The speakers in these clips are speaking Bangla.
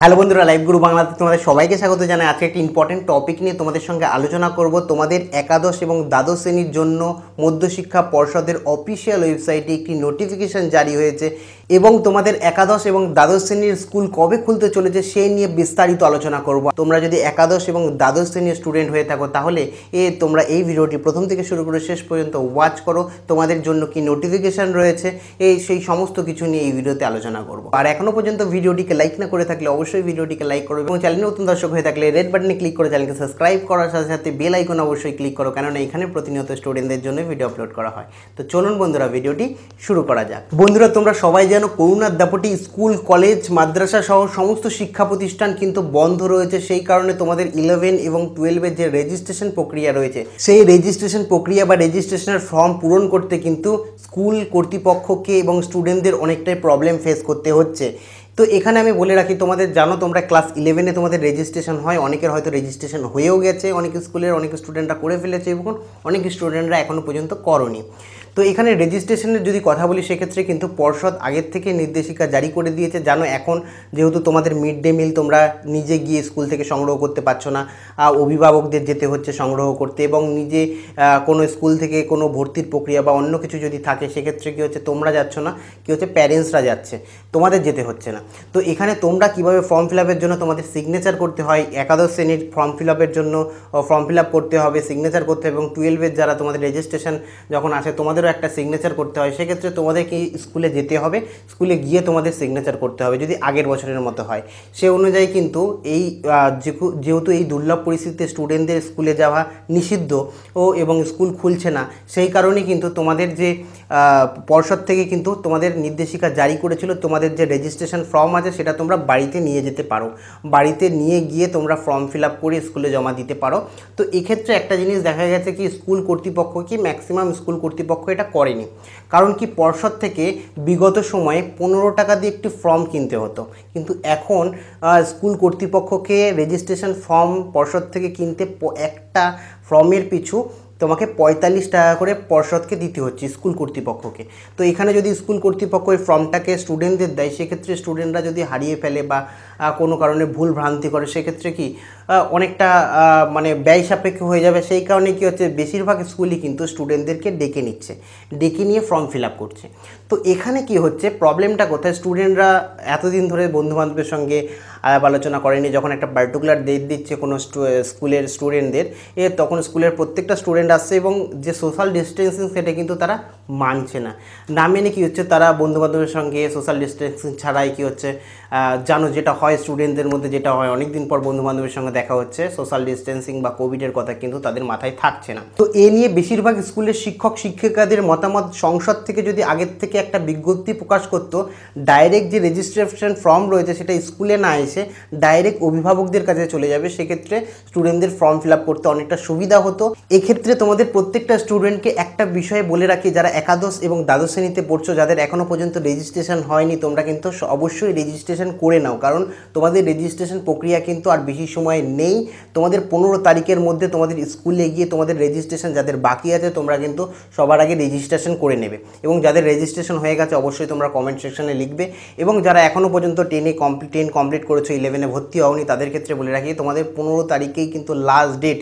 হ্যালো বন্ধুরা লাইভ গুরু বাংলাতে তোমাদের সবাইকে স্বাগত জানাই। আজকে একটি ইম্পর্টেন্ট টপিক নিয়ে তোমাদের সঙ্গে আলোচনা করব। তোমাদের একাদশ এবং দ্বাদশ শ্রেণির জন্য মধ্যশিক্ষা পর্ষদের অফিসিয়াল ওয়েবসাইটে একটি নোটিফিকেশন জারি হয়েছে এবং তোমাদের একাদশ এবং দ্বাদশ শ্রেণির স্কুল কবে খুলতে চলেছে সেই নিয়ে বিস্তারিত আলোচনা করব। তোমরা যদি একাদশ এবং দ্বাদশ শ্রেণির স্টুডেন্ট হয়ে থাকো, তাহলে এ তোমরা এই ভিডিওটি প্রথম থেকে শুরু করে শেষ পর্যন্ত ওয়াচ করো। তোমাদের জন্য কি নোটিফিকেশন রয়েছে, এই সেই সমস্ত কিছু নিয়ে এই ভিডিওতে আলোচনা করব। আর এখনও পর্যন্ত ভিডিওটিকে লাইক না করে থাকলে অবশ্যই ভিডিওটিকে লাইক করো এবং চ্যানেলে নতুন দর্শক হয়ে থাকলে রেড বাটনে ক্লিক করে চ্যানেলকে সাবস্ক্রাইব করার সাথে সাথে বেল আইকন অবশ্যই ক্লিক করো, কেননা এখানে প্রতিনিয়ত স্টুডেন্টদের জন্য ভিডিও আপলোড করা হয়। তো চলুন বন্ধুরা, ভিডিওটি শুরু করা যাক। বন্ধুরা, তোমরা সবাই জানো করুণার দাপটি স্কুল কলেজ মাদ্রাসা সহ সমস্ত শিক্ষা প্রতিষ্ঠান কিন্তু বন্ধ রয়েছে। সেই কারণে তোমাদের ইলেভেন এবং টুয়েলভের যে রেজিস্ট্রেশন প্রক্রিয়া রয়েছে, সেই রেজিস্ট্রেশন প্রক্রিয়া বা রেজিস্ট্রেশনের ফর্ম পূরণ করতে কিন্তু স্কুল কর্তৃপক্ষকে এবং স্টুডেন্টদের অনেকটাই প্রবলেম ফেস করতে হচ্ছে। তো এখানে আমি বলে রাখি, তোমাদের জানো তোমরা ক্লাস ইলেভেনে তোমাদের রেজিস্ট্রেশন হয়, অনেকের হয়তো রেজিস্ট্রেশন হয়েও গেছে, অনেক স্কুলের অনেক স্টুডেন্টরা করে ফেলেছে, এবং অনেক স্টুডেন্টরা এখনও পর্যন্ত করনি। তো এখানে রেজিস্ট্রেশনের যদি কথা বলি, সেক্ষেত্রে কিন্তু পর্ষদ আগের থেকে নির্দেশিকা জারি করে দিয়েছে। জানো, এখন যেহেতু তোমাদের মিড ডে মিল তোমরা নিজে গিয়ে স্কুল থেকে সংগ্রহ করতে পারছ না। অভিভাবকদের যেতে হচ্ছে সংগ্রহ করতে এবং নিজে কোনো স্কুল থেকে কোনো ভর্তির প্রক্রিয়া বা অন্য কিছু যদি থাকে, সেক্ষেত্রে কী হচ্ছে, তোমরা যাচ্ছ না, কী হচ্ছে প্যারেন্টসরা যাচ্ছে, তোমাদের যেতে হচ্ছে না। তো এখানে তোমরা কীভাবে ফর্ম ফিল জন্য তোমাদের সিগনেচার করতে হয়, একাদশ শ্রেণির ফর্ম ফিল জন্য ফর্ম ফিল করতে হবে সিগনেচার করতে হবে এবং টুয়েলভের যারা তোমাদের রেজিস্ট্রেশন যখন আসে, তোমাদেরও একটা সিগনেচার করতে হয়, সেক্ষেত্রে তোমাদের কি স্কুলে যেতে হবে? স্কুলে গিয়ে তোমাদের সিগনেচার করতে হবে, যদি আগের বছরের মতো হয়। সে অনুযায়ী কিন্তু এই যেহেতু এই দুর্লভ পরিস্থিতিতে স্টুডেন্টদের স্কুলে যাওয়া নিষিদ্ধ ও এবং স্কুল খুলছে না, সেই কারণে কিন্তু তোমাদের যে পর্ষদ থেকে কিন্তু তোমাদের নির্দেশিকা জারি করেছিল, তোমাদের যে রেজিস্ট্রেশন ফর্ম আছে, সেটা তোমরা বাড়িতে নিয়ে যেতে পারো। বাড়িতে নিয়ে গিয়ে তোমরা ফর্ম ফিল আপ করে স্কুলে জমা দিতে পারো। তো এক্ষেত্রে একটা জিনিস দেখা গেছে কি স্কুল কর্তৃপক্ষ কি ম্যাক্সিমাম স্কুল কর্তৃপক্ষ এটা করেনি। কারণ কি পর্ষদ থেকে বিগত সময়ে পনেরো টাকা দিয়ে একটি ফর্ম কিনতে হতো। কিন্তু এখন স্কুল কর্তৃপক্ষকে রেজিস্ট্রেশন ফর্ম পর্ষদ থেকে কিনতে একটা ফর্মের পিছু তোমাকে পঁয়তাল্লিশ টাকা করে পর্ষদকে দিতে হচ্ছে স্কুল কর্তৃপক্ষকে। তো এখানে যদি স্কুল কর্তৃপক্ষ ওই ফর্মটাকে স্টুডেন্টদের দেয়, সেক্ষেত্রে স্টুডেন্টরা যদি হারিয়ে ফেলে বা কোনো কারণে ভুল ভ্রান্তি করে, সেক্ষেত্রে কি অনেকটা মানে ব্যয় সাপেক্ষ হয়ে যাবে। সেই কারণে কি হচ্ছে, বেশিরভাগ স্কুলই কিন্তু স্টুডেন্টদেরকে ডেকে নিচ্ছে, ডেকে নিয়ে ফর্ম ফিল আপ করছে। তো এখানে কি হচ্ছে প্রবলেমটা কোথায়? স্টুডেন্টরা এতদিন ধরে বন্ধুবান্ধবের সঙ্গে আলাপ আলোচনা করেনি, যখন একটা পার্টিকুলার ডেট দিচ্ছে কোনো স্কুলের স্টুডেন্টদের এ তখন স্কুলের প্রত্যেকটা স্টুডেন্ট আসছে এবং যে সোশ্যাল ডিস্টেন্সিং সেটা কিন্তু তারা মানছে না। না মেনে কী হচ্ছে তারা বন্ধুবান্ধবের সঙ্গে সোশ্যাল ডিস্টেন্সিং ছাড়াই কী হচ্ছে জানো যেটা হয় স্টুডেন্টদের মধ্যে যেটা হয় অনেক দিন পর বন্ধুবান্ধবের সঙ্গে দেখা হচ্ছে সোশ্যাল ডিস্টেন্সিং বা কোভিডের কথা কিন্তু তাদের মাথায় থাকছে না। তো এ নিয়ে বেশিরভাগ স্কুলের শিক্ষক, শিক্ষিকাদের মতামত সংসদ থেকে যদি আগের থেকে একটা বিজ্ঞপ্তি প্রকাশ করতো ডাইরেক্ট যে রেজিস্ট্রেশন ফর্ম রয়েছে সেটা স্কুলে না এসে ডাইরেক্ট অভিভাবকদের কাছে চলে যাবে, সেক্ষেত্রে স্টুডেন্টদের ফর্ম ফিল করতে অনেকটা সুবিধা হতো। এক্ষেত্রে তোমাদের প্রত্যেকটা স্টুডেন্টকে একটা বিষয়ে বলে রাখি, যারা একাদশ এবং দ্বাদশ শ্রেণীতে পড়ছো, যাদের এখনও পর্যন্ত রেজিস্ট্রেশন হয়নি, তোমরা কিন্তু অবশ্যই রেজিস্ট্রেশন করে নাও। কারণ তোমাদের রেজিস্ট্রেশন প্রক্রিয়া কিন্তু আর বেশি সময় নেই। তোমাদের পনেরো তারিখের মধ্যে তোমাদের স্কুলে গিয়ে তোমাদের রেজিস্ট্রেশন যাদের বাকি আছে, তোমরা কিন্তু সবার আগে রেজিস্ট্রেশন করে নেবে। এবং যাদের রেজিস্ট্রেশন হয়ে গেছে, অবশ্যই তোমরা কমেন্ট সেকশনে লিখবে। এবং যারা এখনও পর্যন্ত টেনে কমপ্লিট টেন কমপ্লিট করেছ ইলেভেনে ভর্তি হওনি, তাদের ক্ষেত্রে বলে রাখি, তোমাদের পনেরো তারিখেই কিন্তু লাস্ট ডেট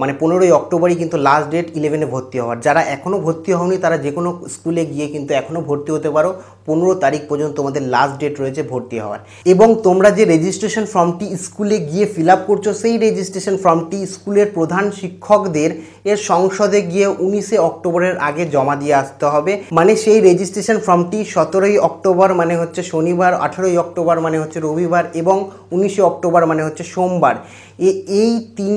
মানে পনেরোই অক্টোবরই কিন্তু লাস্ট ডেট ইলেভেনে ভর্তি হওয়ার। যারা এখনও ভর্তি হওনি, তারা যে কোনো স্কুলে গিয়ে কিন্তু এখনও ভর্তি হতে পারো। পনেরো তারিখ পর্যন্ত তোমাদের লাস্ট ডেট রয়েছে ভর্তি হওয়ার। এবং তোমরা যে রেজিস্ট্রেশন ফর্মটি স্কুলে গিয়ে ফিল আপ করছ, সেই রেজিস্ট্রেশন ফর্মটি স্কুলের প্রধান শিক্ষকদের এর সংসদে গিয়ে উনিশে অক্টোবরের আগে জমা দিয়ে আসতে হবে। মানে সেই রেজিস্ট্রেশন ফর্মটি সতেরোই অক্টোবর মানে হচ্ছে শনিবার, আঠেরোই অক্টোবর মানে হচ্ছে রবিবার এবং উনিশে অক্টোবর মানে হচ্ছে সোমবার। এই তিন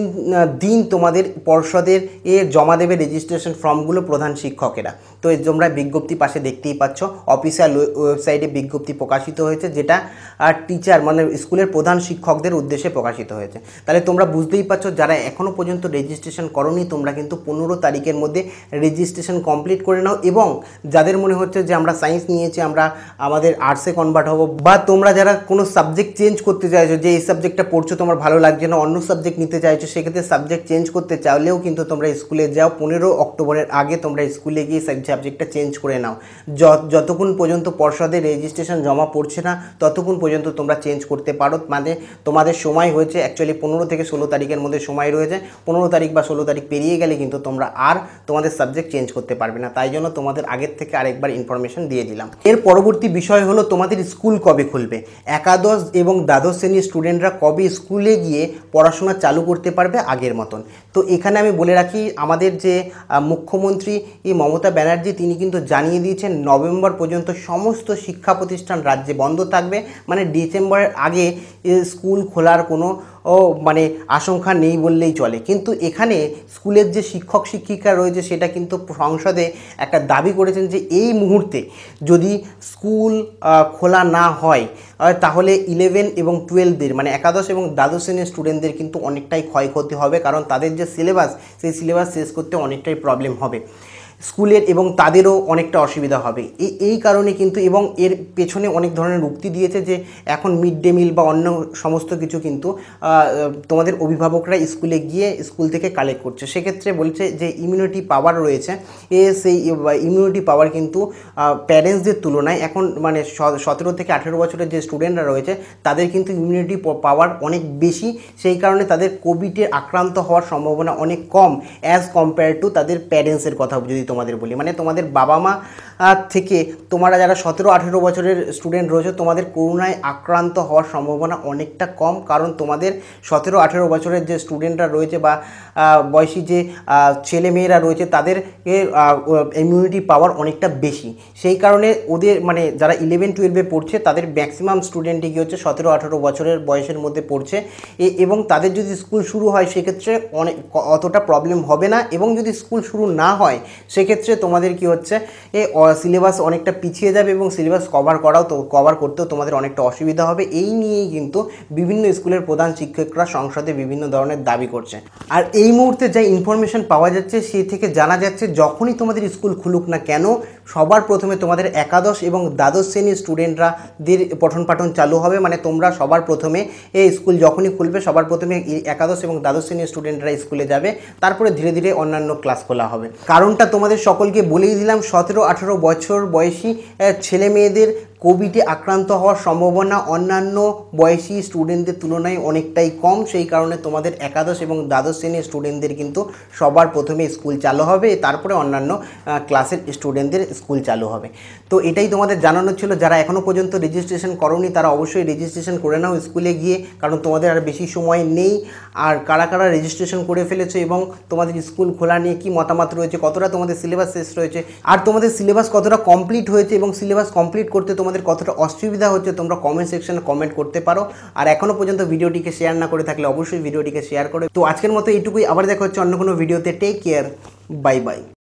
দিন তোমাদের পর্ষদের এ জমা দেবে রেজিস্ট্রেশন ফর্মগুলো প্রধান শিক্ষকেরা। তো তোমরা বিজ্ঞপ্তি পাশে দেখতেই পাচ্ছ অফিসিয়াল ওয়েবসাইটে বিজ্ঞপ্তি প্রকাশিত হয়েছে, যেটা আর টিচার মানে স্কুলের প্রধান শিক্ষকদের উদ্দেশ্যে প্রকাশিত হয়েছে। তাহলে তোমরা বুঝতেই পারছ যারা এখনও পর্যন্ত রেজিস্ট্রেশন করনি, তোমরা কিন্তু পনেরো তারিখের মধ্যে রেজিস্ট্রেশন কমপ্লিট করে নাও এবং যাদের মনে হচ্ছে যে আমরা সায়েন্স নিয়েছি, আমরা আমাদের আর্টসে কনভার্ট হব, বা তোমরা যারা কোনো সাবজেক্ট চেঞ্জ করতে চাইছো, যে এই সাবজেক্টটা পড়ছো, তোমার ভালো লাগছে না, অন্য সাবজেক্ট নিতে চাইছো, সেক্ষেত্রে সাবজেক্ট চেঞ্জ করতে চাইলেও কিন্তু তোমরা স্কুলে যাও। পনেরো অক্টোবরের আগে তোমরা স্কুলে গিয়ে সাবজেক্টটা চেঞ্জ করে নাও। যতক্ষণ পর্যন্ত পর্ষদের রেজিস্ট্রেশন জমা পড়ছে না, ততক্ষণ পর্যন্ত তোমরা চেঞ্জ করতে পারো। মানে তোমাদের সময় হয়েছে অ্যাকচুয়ালি পনেরো থেকে ষোলো তারিখের মধ্যে সময় রয়েছে। পনেরো তারিখ বা ষোলো তারিখ পেরিয়ে গেলে কিন্তু তোমরা আর তোমাদের সাবজেক্ট চেঞ্জ করতে পারবে না। তাই জন্য তোমাদের আগের থেকে আরেকবার ইনফরমেশন দিয়ে দিলাম। এর পরবর্তী বিষয় হলো তোমাদের স্কুল কবে খুলবে? একাদশ এবং দ্বাদশ শ্রেণির স্টুডেন্টরা কবে স্কুলে গিয়ে পড়াশোনা চালু করতে পারবে আগের মতন। তো এখানে আমি বলে রাখি, আমাদের যে মুখ্যমন্ত্রী মমতা ব্যানার্জি, তিনি কিন্তু জানিয়ে দিয়েছেন নভেম্বর পর্যন্ত সমস্ত শিক্ষা প্রতিষ্ঠান রাজ্যে বন্ধ থাকবে। মানে ডিসেম্বরের আগে স্কুল খোলার কোনো ও মানে আশঙ্কা নেই বললেই চলে। কিন্তু এখানে স্কুলের যে শিক্ষক, শিক্ষিকা রয়েছে, সেটা কিন্তু সংসদে একটা দাবি করেছেন যে এই মুহূর্তে যদি স্কুল খোলা না হয় তাহলে ইলেভেন এবং টুয়েলভদের মানে একাদশ এবং দ্বাদশ শ্রেণির স্টুডেন্টদের কিন্তু অনেকটাই ক্ষয়ক্ষতি হবে, কারণ তাদের যে সিলেবাস সেই সিলেবাস শেষ করতে অনেকটাই প্রবলেম হবে। স্কুলের এবং তাদেরও অনেকটা অসুবিধা হবে। এই এই কারণে কিন্তু এবং এর পেছনে অনেক ধরনের উক্তি দিয়েছে যে এখন মিড ডে মিল বা অন্য সমস্ত কিছু কিন্তু তোমাদের অভিভাবকরা স্কুলে গিয়ে স্কুল থেকে কালেক্ট করছে। সেক্ষেত্রে বলছে যে ইমিউনিটি পাওয়ার রয়েছে। এ, সেই ইমিউনিটি পাওয়ার কিন্তু প্যারেন্টসদের তুলনায় এখন মানে সতেরো থেকে আঠেরো বছরের যে স্টুডেন্টরা রয়েছে, তাদের কিন্তু ইমিউনিটি পাওয়ার অনেক বেশি। সেই কারণে তাদের কোভিডে আক্রান্ত হওয়ার সম্ভাবনা অনেক কম অ্যাজ কম্পেয়ার টু তাদের প্যারেন্টসের কথা যদি তোমাদের বলি। মানে তোমাদের বাবা মা থেকে তোমরা যারা সতেরো আঠেরো বছরের স্টুডেন্ট রয়েছে তোমাদের করোনায় আক্রান্ত হওয়ার সম্ভাবনা অনেকটা কম। কারণ তোমাদের সতেরো আঠেরো বছরের যে স্টুডেন্টরা রয়েছে বা বয়সী যে আহ, ছেলেমেয়েরা রয়েছে তাদের ইমিউনিটি পাওয়ার অনেকটা বেশি। সেই কারণে ওদের মানে যারা ইলেভেন টুয়েলভে পড়ছে তাদের ম্যাক্সিমাম স্টুডেন্টই কী হচ্ছে সতেরো আঠেরো বছরের বয়সের মধ্যে পড়ছে। এবং তাদের যদি স্কুল শুরু হয় সেক্ষেত্রে অনেক অতটা প্রবলেম হবে না। এবং যদি স্কুল শুরু না হয় সেক্ষেত্রে তোমাদের কি হচ্ছে, এ সিলেবাস অনেকটা পিছিয়ে যাবে এবং সিলেবাস কভার করাও তো কভার করতেও তোমাদের অনেকটা অসুবিধা হবে। এই নিয়েই কিন্তু বিভিন্ন স্কুলের প্রধান শিক্ষকরা সংসদে বিভিন্ন ধরনের দাবি করছে। আর এই মুহূর্তে যা ইনফরমেশন পাওয়া যাচ্ছে, সে থেকে জানা যাচ্ছে যখনই তোমাদের স্কুল খুলুক না কেন সবার প্রথমে তোমাদের একাদশ এবং দ্বাদশ শ্রেণির স্টুডেন্টরা দের পঠন পাঠন চালু হবে। মানে তোমরা সবার প্রথমে এই স্কুল যখনই খুলবে, সবার প্রথমে একাদশ এবং দ্বাদশ শ্রেণির স্টুডেন্টরা স্কুলে যাবে। তারপরে ধীরে ধীরে অন্যান্য ক্লাস খোলা হবে। কারণটা তোমাদের সকলকে বলেই দিলাম, সতেরো আঠেরো বছর বয়সী ছেলে মেয়েদের কোভিডে আক্রান্ত হওয়ার সম্ভাবনা অন্যান্য বয়সী স্টুডেন্টদের তুলনায় অনেকটাই কম। সেই কারণে তোমাদের একাদশ এবং দ্বাদশ শ্রেণির স্টুডেন্টদের কিন্তু সবার প্রথমে স্কুল চালু হবে, তারপরে অন্যান্য ক্লাসের স্টুডেন্টদের স্কুল চালু হবে। তো এটাই তোমাদের জানানো ছিল। যারা এখনও পর্যন্ত রেজিস্ট্রেশন করোনি, তারা অবশ্যই রেজিস্ট্রেশন করে নাও স্কুলে গিয়ে, কারণ তোমাদের আর বেশি সময় নেই। আর কারা কারা রেজিস্ট্রেশন করে ফেলেছো এবং তোমাদের স্কুল খোলা নিয়ে কি মতামত রয়েছে, কতটা তোমাদের সিলেবাস শেষ রয়েছে, আর তোমাদের সিলেবাস কতটা কমপ্লিট হয়েছে এবং সিলেবাস কমপ্লিট করতে তোমাদের কতটা অসুবিধা হচ্ছে তোমরা কমেন্ট সেকশনে কমেন্ট করতে পারো। আর এখনও পর্যন্ত ভিডিওটিকে শেয়ার না করে থাকলে অবশ্যই ভিডিওটিকে শেয়ার করে। তো আজকের মতো এইটুকুই, আবার দেখা হচ্ছে অন্য কোনো ভিডিওতে টেক কেয়ার বাই বাই